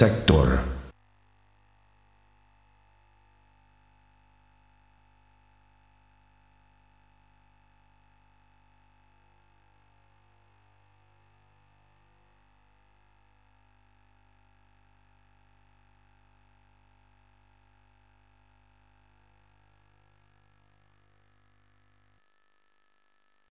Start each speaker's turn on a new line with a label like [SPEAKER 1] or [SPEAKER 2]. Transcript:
[SPEAKER 1] sector.